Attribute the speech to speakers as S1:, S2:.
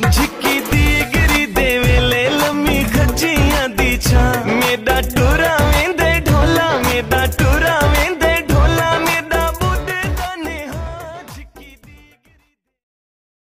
S1: झिकी दी गिरी देवे ले लम्मी खजिया दी छा। मेरा